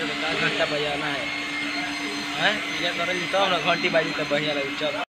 घंटा बजाना है। तो घंटी बाजी तब बढ़िया लगे चल।